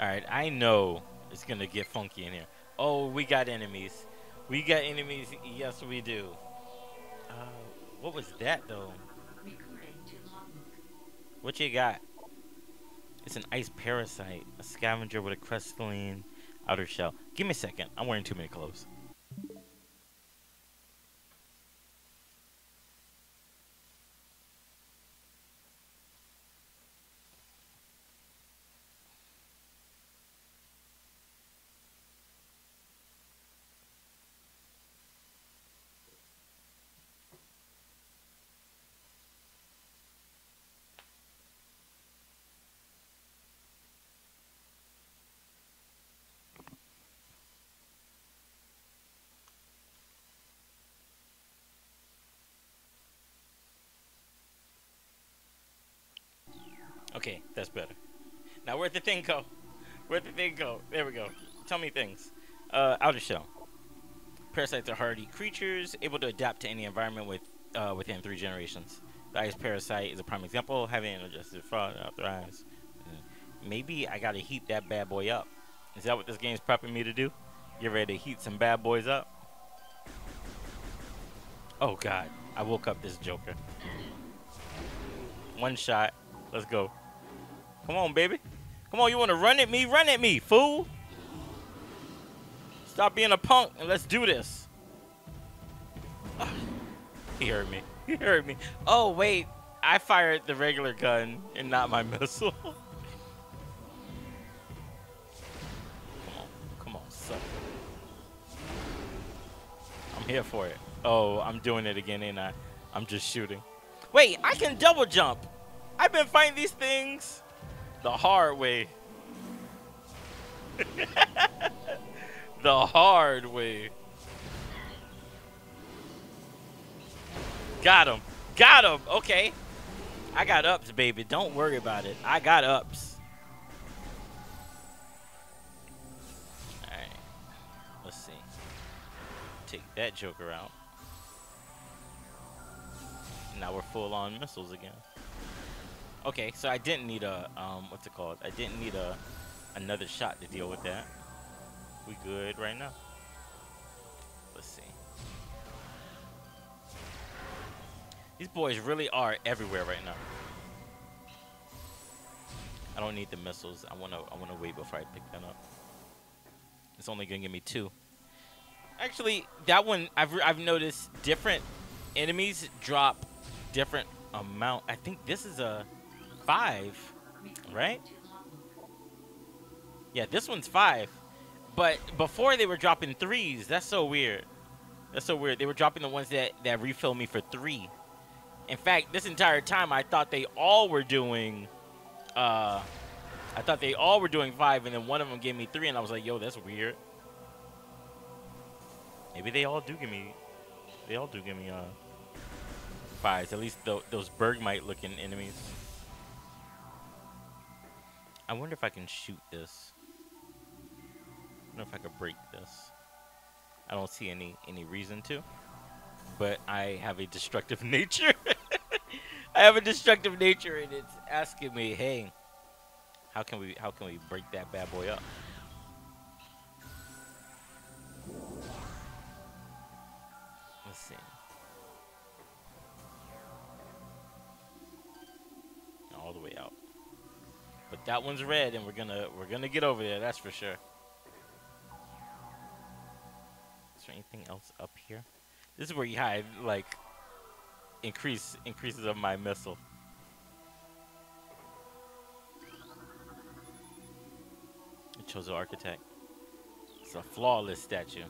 Alright, I know it's gonna get funky in here. Oh, we got enemies. We got enemies. Yes, we do. Uh, what was that, though? What you got? It's an ice parasite. A scavenger with a crystalline outer shell. Give me a second. I'm wearing too many clothes. Okay, that's better. Now where'd the thing go? Where'd the thing go? There we go. Tell me things. Uh, outer shell. Parasites are hardy creatures, able to adapt to any environment with uh, within three generations. The ice parasite is a prime example, having an adjusted front out their eyes. Maybe I gotta heat that bad boy up. Is that what this game's prepping me to do? Get ready to heat some bad boys up? Oh god, I woke up this Joker. One shot. Let's go. Come on, baby. Come on, you want to run at me? Run at me, fool. Stop being a punk and let's do this. he heard me. He heard me. Oh, wait. I fired the regular gun and not my missile. come on. Come on, son. I'm here for it. Oh, I'm doing it again, ain't I? I'm just shooting. Wait, I can double jump. I've been fighting these things the hard way. the hard way. Got him. Got him. Okay. I got ups, baby. Don't worry about it. I got ups. Alright. Let's see. Take that joker out. Now we're full on missiles again. Okay, so I didn't need a um, what's it called? I didn't need a another shot to deal with that. We good right now. Let's see. These boys really are everywhere right now. I don't need the missiles. I wanna I wanna wait before I pick that up. It's only gonna give me two. Actually, that one I've I've noticed different enemies drop different amount. I think this is a five, right? Yeah, this one's five. But before they were dropping threes. That's so weird. That's so weird. They were dropping the ones that, that refill me for three. In fact, this entire time I thought they all were doing uh I thought they all were doing five and then one of them gave me three and I was like, yo, that's weird. Maybe they all do give me they all do give me uh fives. At least th those Bergmite looking enemies. I wonder if I can shoot this. I wonder if I could break this. I don't see any any reason to. But I have a destructive nature. I have a destructive nature and it's asking me, hey, how can we how can we break that bad boy up? Let's see. That one's red, and we're gonna we're gonna get over there. That's for sure. Is there anything else up here? This is where you hide like increase increases of my missile. It Chozo architect. It's a flawless statue.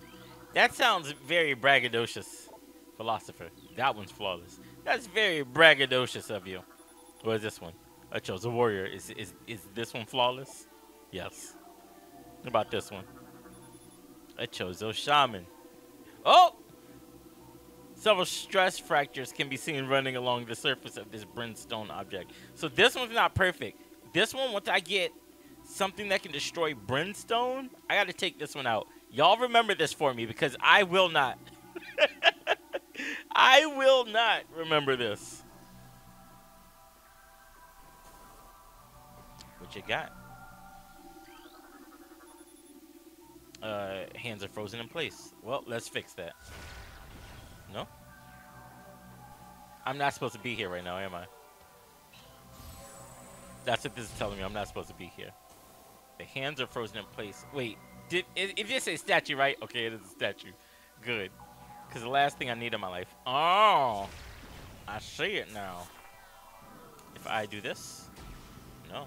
That sounds very braggadocious, philosopher. That one's flawless. That's very braggadocious of you. What is this one? I Chozo warrior. Is is is this one flawless? Yes. What about this one? I Chozo shaman. Oh! Several stress fractures can be seen running along the surface of this brimstone object. So this one's not perfect. This one, once I get something that can destroy brimstone, I got to take this one out. Y'all remember this for me because I will not. I will not remember this. You got? Uh, hands are frozen in place. Well, let's fix that. No? I'm not supposed to be here right now, am I? That's what this is telling me. I'm not supposed to be here. The hands are frozen in place. Wait, did it, it say statue, right? Okay, it is a statue. Good. Because the last thing I need in my life. Oh, I see it now. If I do this, no.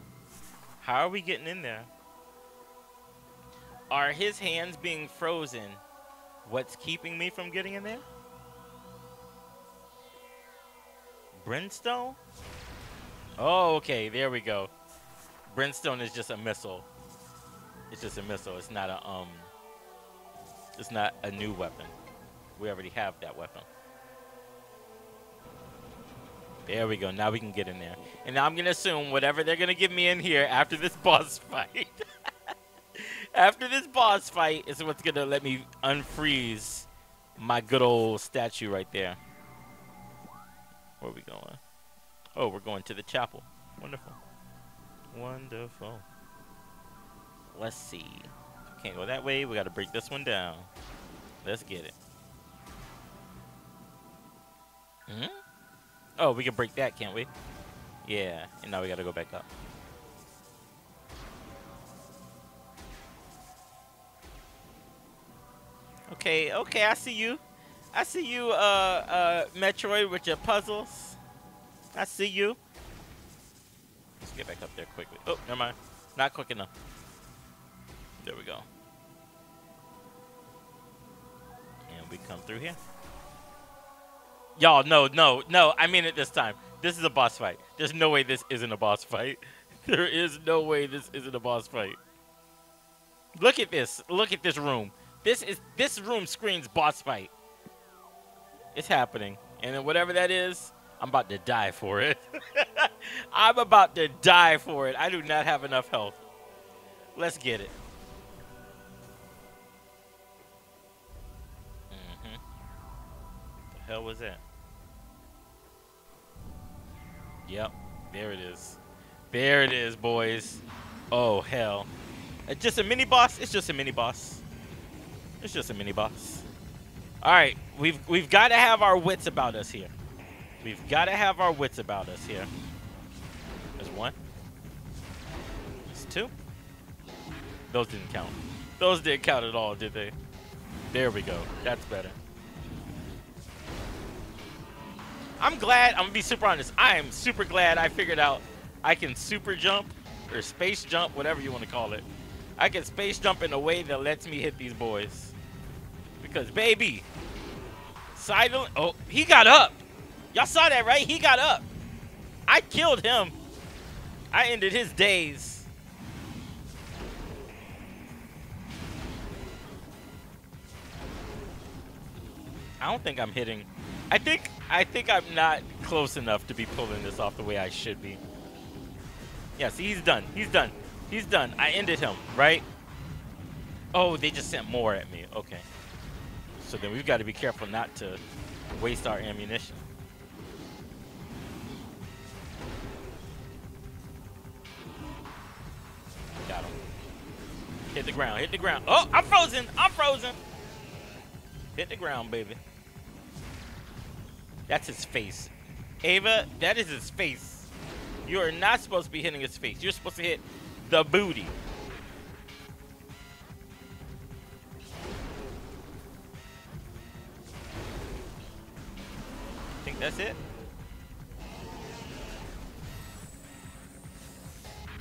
How are we getting in there? Are his hands being frozen what's keeping me from getting in there? Brimstone? Oh, okay, there we go. Brimstone is just a missile. It's just a missile. It's not a um it's not a new weapon. We already have that weapon. There we go. Now we can get in there. And now I'm going to assume whatever they're going to give me in here after this boss fight. after this boss fight is what's going to let me unfreeze my good old statue right there. Where are we going? Oh, we're going to the chapel. Wonderful. Wonderful. Let's see. Can't go that way. We got to break this one down. Let's get it. Hmm? Oh, we can break that, can't we? Yeah, and now we gotta go back up. Okay, okay, I see you. I see you, uh, uh, Metroid with your puzzles. I see you. Let's get back up there quickly. Oh, never mind. Not quick enough. There we go. And we come through here. Y'all, no, no, no. I mean it this time. This is a boss fight. There's no way this isn't a boss fight. There is no way this isn't a boss fight. Look at this. Look at this room. This is this room screams boss fight. It's happening. And then whatever that is, I'm about to die for it. I'm about to die for it. I do not have enough health. Let's get it. Hell was that? Yep, there it is. There it is, boys. Oh, hell. It's just a mini boss? It's just a mini boss. It's just a mini boss. All right, we've we've got to have our wits about us here. We've got to have our wits about us here. There's one. There's two. Those didn't count. Those didn't count at all, did they? There we go. That's better. I'm glad, I'm gonna be super honest, I am super glad I figured out I can super jump, or space jump, whatever you want to call it. I can space jump in a way that lets me hit these boys. Because, baby, Silent, oh, he got up. Y'all saw that, right? He got up. I killed him. I ended his days. I don't think I'm hitting. I think I think I'm not close enough to be pulling this off the way I should be. Yeah, see, he's done. He's done. He's done. I ended him, right? Oh, they just sent more at me. Okay. So then we've got to be careful not to waste our ammunition. Got him. Hit the ground. Hit the ground. Oh, I'm frozen. I'm frozen. Hit the ground, baby. That's his face. Ava, that is his face. You are not supposed to be hitting his face. You're supposed to hit the booty. I think that's it.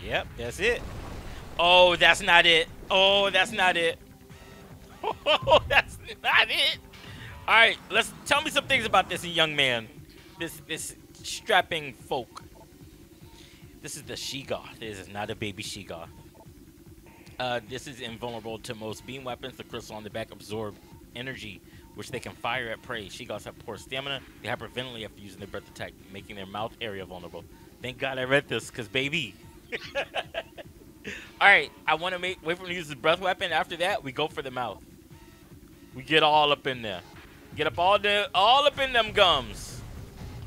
Yep, that's it. Oh, that's not it. Oh, that's not it. Oh, that's not it. All right, let's tell me some things about this young man, this this strapping folk. This is the Sheegoth. This is not a baby Sheegoth. Uh, this is invulnerable to most beam weapons. The crystal on the back absorb energy, which they can fire at prey. Sheegoths have poor stamina. They hyperventilate after using their breath attack, making their mouth area vulnerable. Thank God I read this, cause baby. all right, I want to make wait for him to use his breath weapon. After that, we go for the mouth. We get all up in there. Get up all the all up in them gums.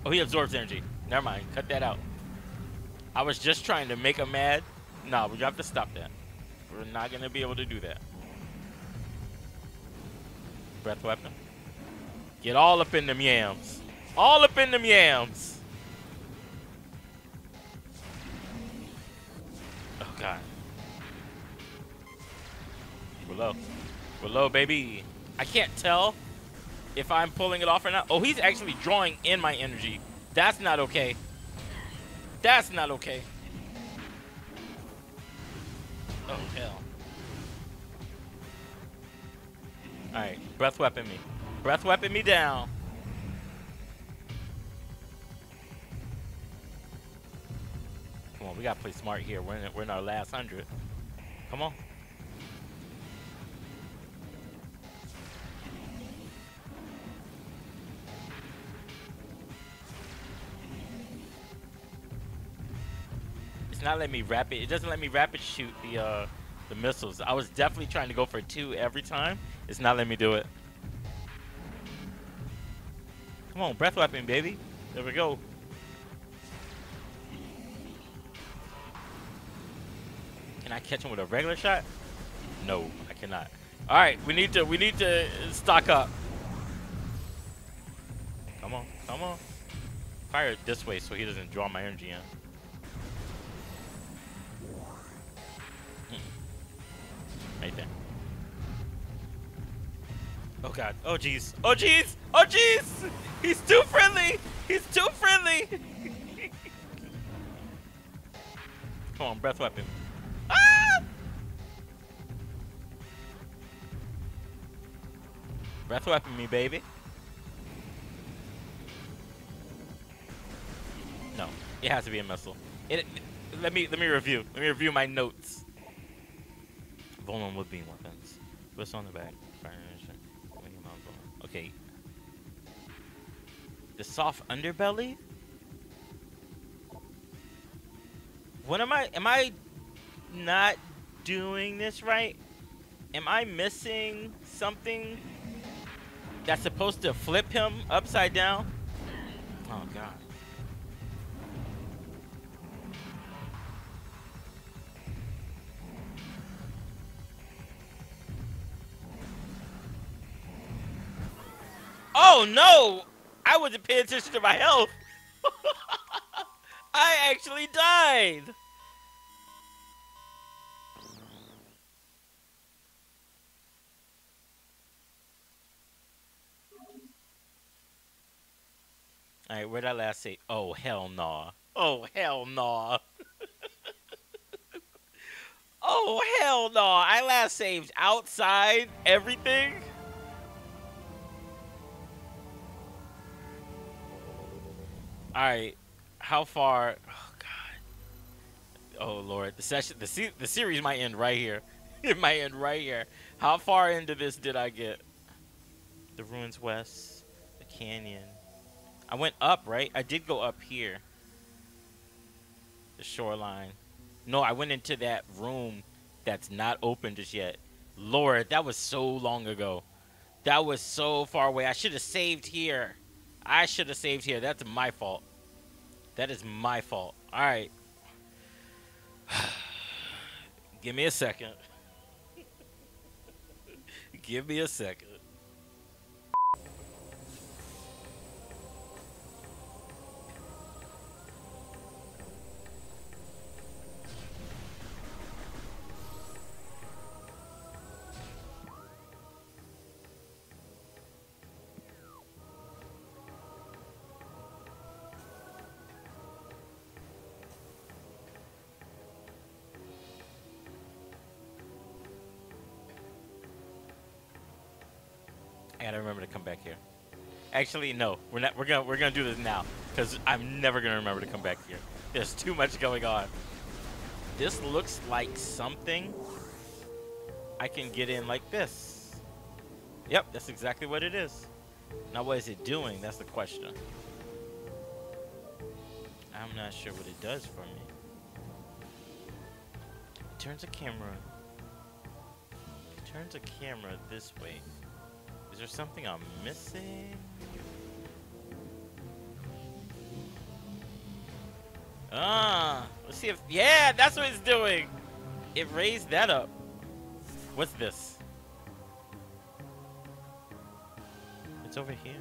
Oh, he absorbs energy. Never mind. Cut that out. I was just trying to make him mad. No, we have to stop that. We're not gonna be able to do that. breath weapon. Get all up in them yams. All up in them yams. Oh god. We're low. We're low, baby. I can't tell if I'm pulling it off or not. Oh, he's actually drawing in my energy. That's not okay. That's not okay. Oh, hell. Alright, breath weapon me. Breath weapon me down. Come on, we gotta play smart here. We're in, we're in our last hundred. Come on. Not letting me rapid. It doesn't let me rapid shoot the uh, the missiles. I was definitely trying to go for two every time. It's not letting me do it. Come on, breath weapon, baby. There we go. Can I catch him with a regular shot? No, I cannot. All right, we need to we need to stock up. Come on, come on. Fire this way so he doesn't draw my energy in. Right there. Oh god. Oh jeez. Oh jeez. Oh jeez. He's too friendly. He's too friendly. Come on, breath weapon. Ah! Breath weapon me, baby. No, it has to be a missile. It, it- let me let me review. Let me review my notes. Vulnerable beam weapons. What's on the back? Okay. The soft underbelly. What am I? Am I not doing this right? Am I missing something that's supposed to flip him upside down? Oh god. No! I wasn't paying attention to my health. I actually died. All right, where'd I last say? Oh hell nah. Oh hell nah. oh hell nah. I last saved outside everything. All right, how far? Oh God. Oh Lord, the session, the se- the series might end right here. It might end right here. How far into this did I get? The ruins west, the canyon. I went up, right? I did go up here. The shoreline. No, I went into that room that's not open just yet. Lord, that was so long ago. That was so far away. I should have saved here. I should have saved here. That's my fault. That is my fault. All right. Give me a second. Give me a second. I gotta remember to come back here. Actually, no. We're not. We're gonna. We're gonna do this now, because I'm never gonna remember to come back here. There's too much going on. This looks like something I can get in like this. Yep, that's exactly what it is. Now, what is it doing? That's the question. I'm not sure what it does for me. It turns the camera. It turns the camera this way. Is there something I'm missing? Ah, let's see if yeah, that's what it's doing. It raised that up. What's this? It's over here?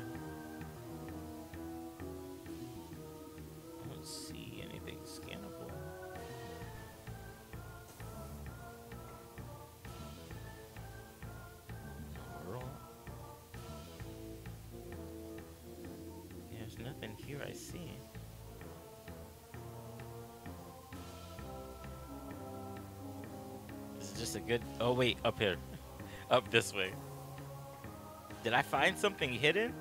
Oh wait, up here, up this way. Did I find something hidden?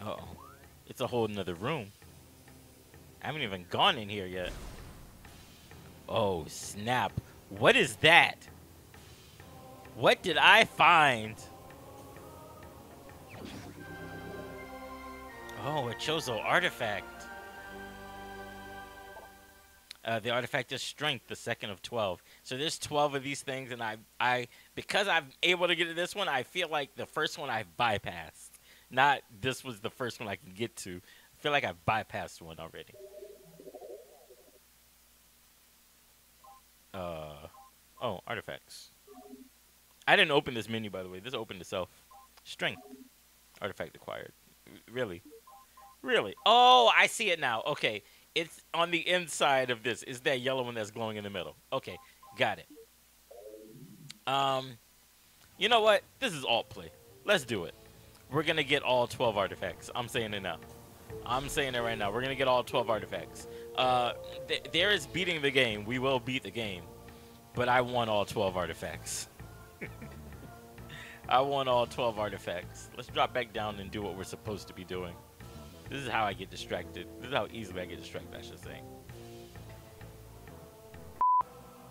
Uh oh, it's a whole nother room. I haven't even gone in here yet. Oh snap! What is that? What did I find? Oh, a Chozo artifact. Uh, the artifact is strength, the second of 12. So there's 12 of these things, and I, I, because I'm able to get to this one, I feel like the first one I've bypassed. Not this was the first one I can get to. I feel like I've bypassed one already. Uh, oh, artifacts. I didn't open this menu, by the way. This opened itself. Strength. Artifact acquired. Really? Really? Oh, I see it now. Okay. It's on the inside of this. Is that yellow one that's glowing in the middle? Okay. Got it. Um, you know what? This is alt play. Let's do it. We're going to get all 12 artifacts. I'm saying it now. I'm saying it right now. We're going to get all 12 artifacts. Uh, th there is beating the game. We will beat the game. But I want all 12 artifacts. I want all 12 artifacts. Let's drop back down and do what we're supposed to be doing. This is how I get distracted. This is how easily I get distracted, I should say.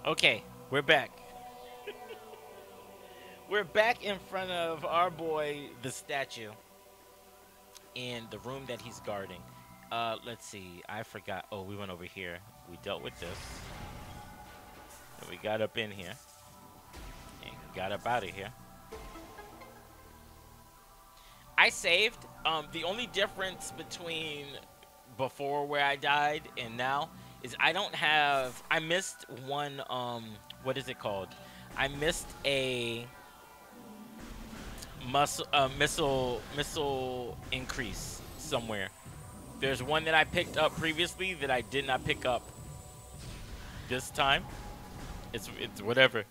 Okay, we're back. we're back in front of our boy, the statue, in the room that he's guarding. Uh, let's see. I forgot. Oh, we went over here. We dealt with this. And we got up in here. And got up out of here. I saved. Um, the only difference between before where I died and now is I don't have. I missed one. Um, what is it called? I missed a muscle, uh, missile missile increase somewhere. There's one that I picked up previously that I did not pick up this time. It's it's whatever.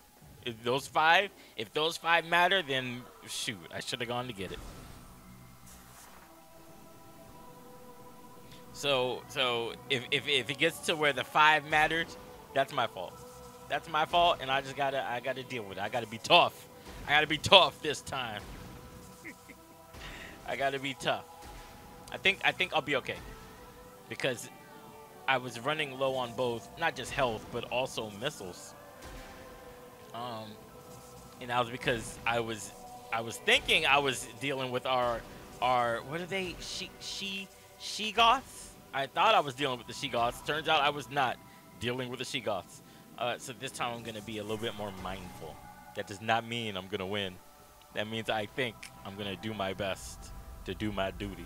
If those five, if those five matter, then shoot, I should have gone to get it. So so if, if if it gets to where the five mattered, that's my fault. That's my fault, and I just gotta I gotta deal with it. I gotta be tough. I gotta be tough this time. I gotta be tough. I think I think I'll be okay because I was running low on both, not just health, but also missiles. Um, and that was because I was I was thinking I was dealing with our our what are they she she Sheegoths. I thought I was dealing with the Sheegoths. Turns out I was not dealing with the Sheegoths. Uh, so this time I'm gonna be a little bit more mindful. That does not mean I'm gonna win. That means I think I'm gonna do my best to do my duty.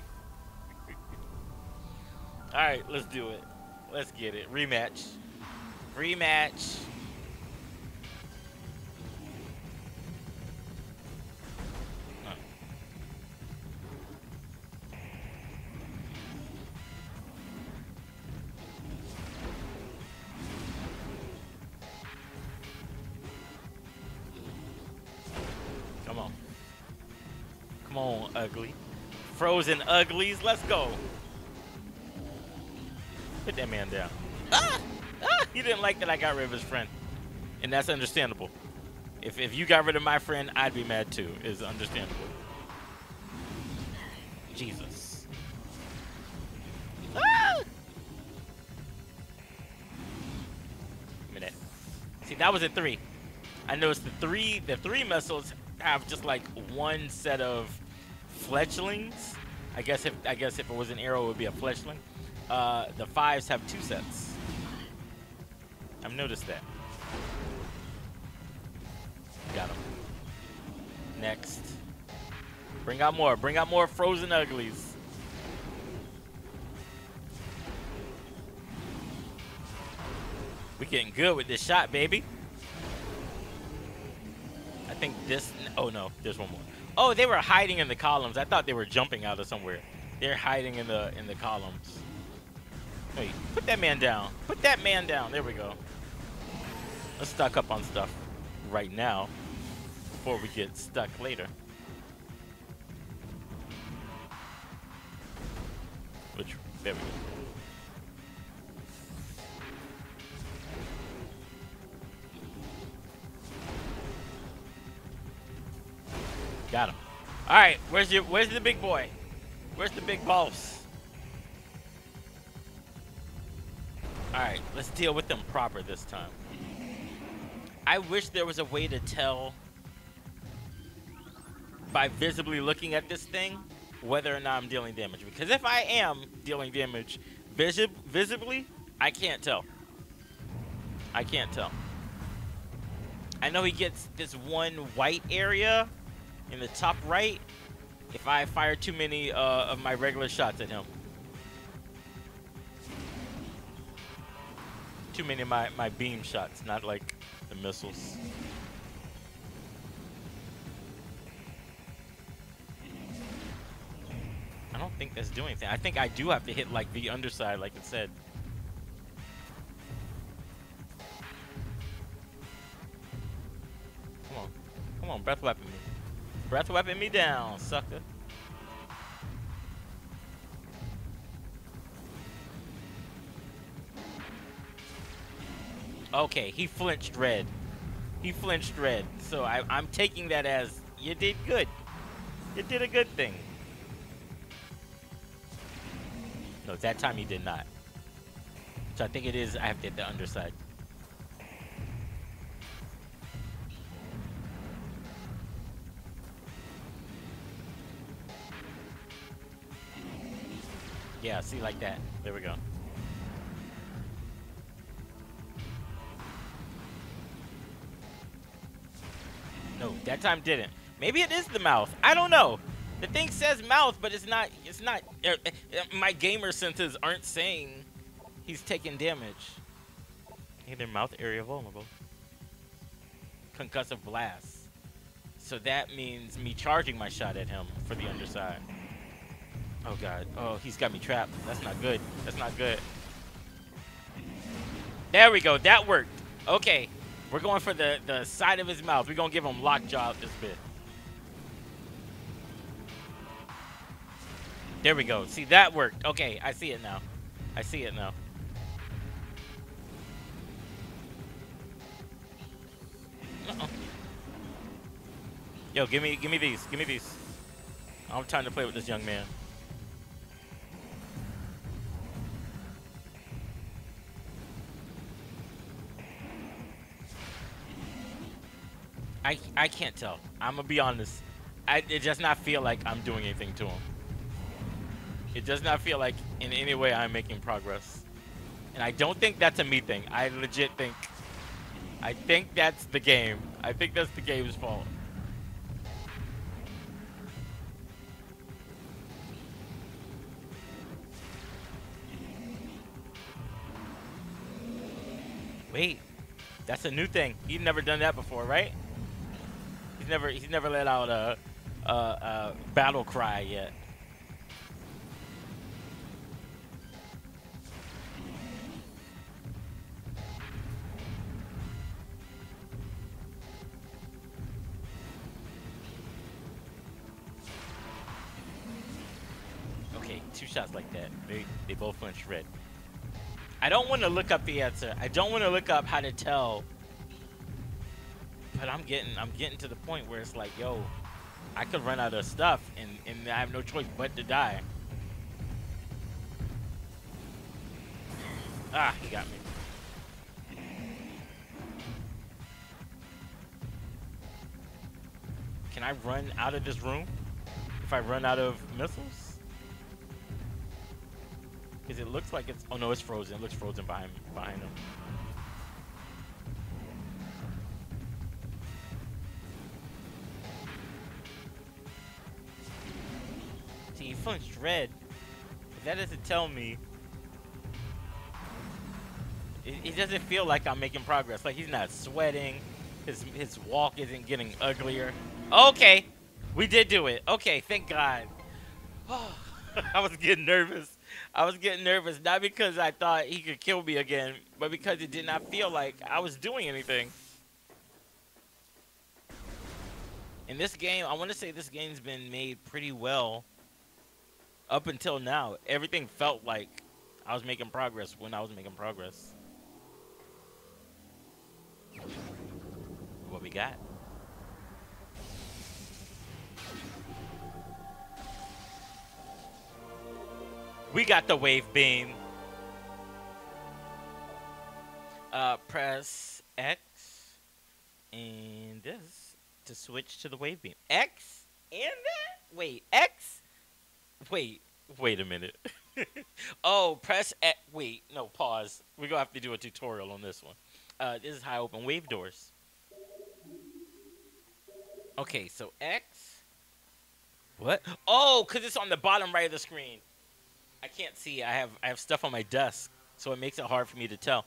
All right, let's do it. Let's get it. Rematch. Rematch. Frozen uglies, let's go. Put that man down. Ah! Ah! He didn't like that I got rid of his friend. And that's understandable. If, if you got rid of my friend, I'd be mad too. Is understandable. Jesus. Ah! Minute. See, that was a three. I noticed the three, the three missiles have just like one set of fletchlings. I guess if I guess if it was an arrow, it would be a fletchling. Uh, the fives have two sets. I've noticed that. Got him. Next. Bring out more. Bring out more frozen uglies. We getting good with this shot, baby. I think this. Oh no, there's one more. Oh, they were hiding in the columns. I thought they were jumping out of somewhere. They're hiding in the in the columns. Wait, put that man down. Put that man down. There we go. Let's stock up on stuff right now before we get stuck later. Which, there we go. Got him. All right, where's your where's the big boy? Where's the big boss? All right, let's deal with them proper this time. I wish there was a way to tell by visibly looking at this thing whether or not I'm dealing damage. Because if I am dealing damage visi visibly, I can't tell. I can't tell. I know he gets this one white area in the top right if I fire too many uh, of my regular shots at him. Too many of my, my beam shots, not like the missiles. I don't think that's doing anything. I think I do have to hit like the underside, like it said. Come on. Come on, breath weapon. Breath weapon me down, sucker. Okay, he flinched red. He flinched red. So I, I'm taking that as you did good. You did a good thing. No, that time he did not. So I think it is I have to hit the underside. Yeah, see like that. There we go. No, that time didn't. Maybe it is the mouth. I don't know. The thing says mouth, but it's not. It's not. Uh, uh, my gamer senses aren't saying he's taking damage. Either mouth area vulnerable. Concussive blast. So that means me charging my shot at him for the underside. Oh god. Oh, he's got me trapped. That's not good. That's not good. There we go. That worked. Okay. We're going for the, the side of his mouth. We're going to give him lockjaw this bit. There we go. See, that worked. Okay, I see it now. I see it now. Uh -oh. Yo, give me, give me these. Give me these. I don't have time to play with this young man. I I can't tell. I'm gonna be honest. I, it does not feel like I'm doing anything to him. It does not feel like in any way I'm making progress. And I don't think that's a me thing. I legit think, I think that's the game. I think that's the game's fault. Wait, that's a new thing. You've never done that before, right? He's never he's never let out a, a, a battle cry yet. Okay, two shots like that. They they both went red. I don't want to look up the answer. I don't want to look up how to tell but I'm getting I'm getting to the point where it's like, yo, I could run out of stuff and, and I have no choice but to die. Ah, he got me. Can I run out of this room? If I run out of missiles? Because it looks like it's... Oh, no, it's frozen. It looks frozen behind, behind him. Flinched red. That doesn't tell me It, it doesn't feel like I'm making progress. Like he's not sweating. His his walk isn't getting uglier. Okay, we did do it. Okay, thank God. I was getting nervous. I was getting nervous not because I thought he could kill me again, but because it did not feel like I was doing anything. In this game, I want to say this game's been made pretty well up until now. Everything felt like I was making progress when I was making progress. What we got? We got the wave beam. Uh, press X and this to switch to the wave beam. X and that? Wait, X? Wait, wait a minute. oh, press X. Wait, no, pause. We're to have to do a tutorial on this one. Uh, this is how I open wave doors. Okay, so X. What? Oh, because it's on the bottom right of the screen. I can't see. I have I have stuff on my desk, so it makes it hard for me to tell.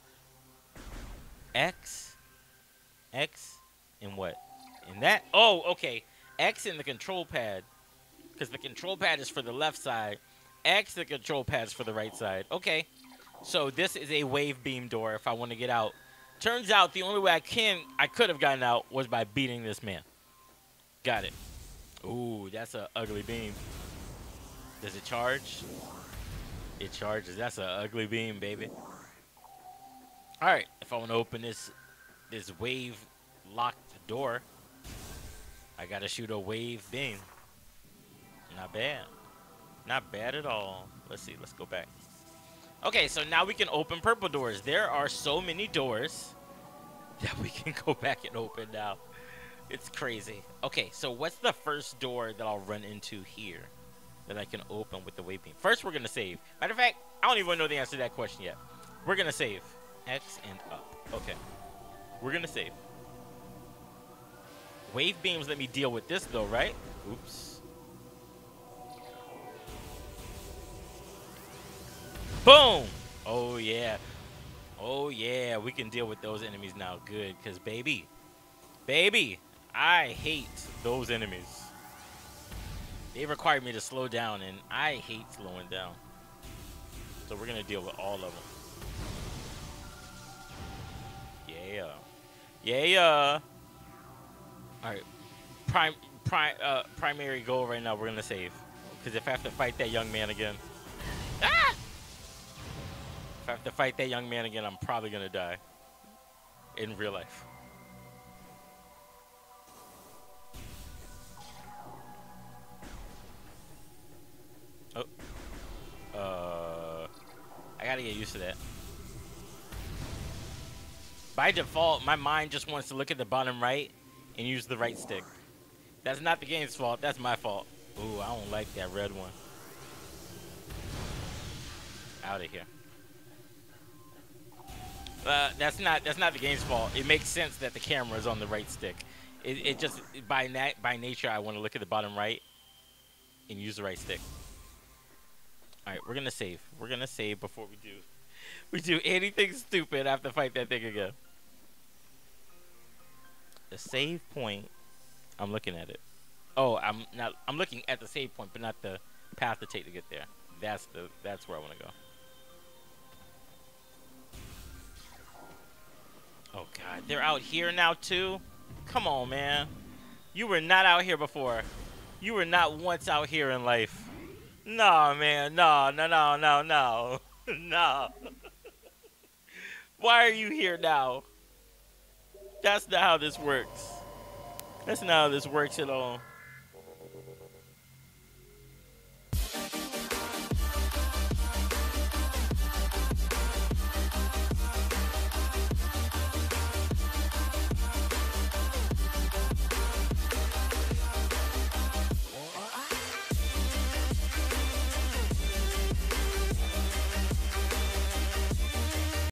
X, X, and what? And that? Oh, okay. X in the control pad, because the control pad is for the left side. X, the control pad is for the right side. Okay. So this is a wave beam door. If I want to get out, turns out the only way I can I could have gotten out was by beating this man. Got it. Ooh, that's a ugly beam. Does it charge? It charges. That's an ugly beam, baby. All right, if I want to open this this wave locked door, I gotta shoot a wave beam. Not bad. Not bad at all. Let's see. Let's go back. Okay, so now we can open purple doors. There are so many doors that we can go back and open now. It's crazy. Okay, so what's the first door that I'll run into here? that I can open with the wave beam. First, we're going to save. Matter of fact, I don't even know the answer to that question yet. We're going to save. X and up. Okay. We're going to save. Wave beams let me deal with this, though, right? Oops. Boom! Oh, yeah. Oh, yeah. We can deal with those enemies now. Good, because, baby, baby, I hate those enemies. They required me to slow down, and I hate slowing down. So we're going to deal with all of them. Yeah. Yeah. All right. Prime, prime, uh, primary goal right now, we're going to save. Because if I have to fight that young man again... Ah! If I have to fight that young man again, I'm probably going to die. In real life. Oh. Uh, I gotta get used to that. By default, my mind just wants to look at the bottom right and use the right stick. That's not the game's fault. That's my fault. Ooh, I don't like that red one. Out of here. Uh, that's not that's not the game's fault. It makes sense that the camera is on the right stick. It, it just by na by nature I want to look at the bottom right and use the right stick. Alright, we're gonna save. We're gonna save before we do we do anything stupid. I have to fight that thing again. The save point I'm looking at it. Oh, I'm not I'm looking at the save point, but not the path to take to get there. That's the that's where I wanna go. Oh god, they're out here now too? Come on, man. You were not out here before. You were not once out here in life. No, man. No, no, no, no, no. no. Why are you here now? That's not how this works. That's not how this works at all.